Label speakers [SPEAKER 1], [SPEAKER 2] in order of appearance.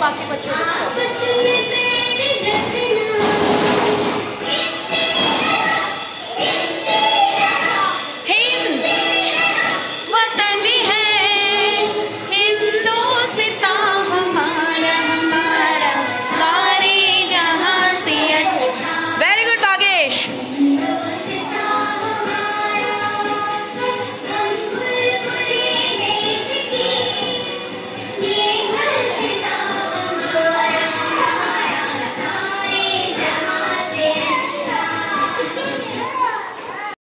[SPEAKER 1] बाकी बच्चों को हाँ, तो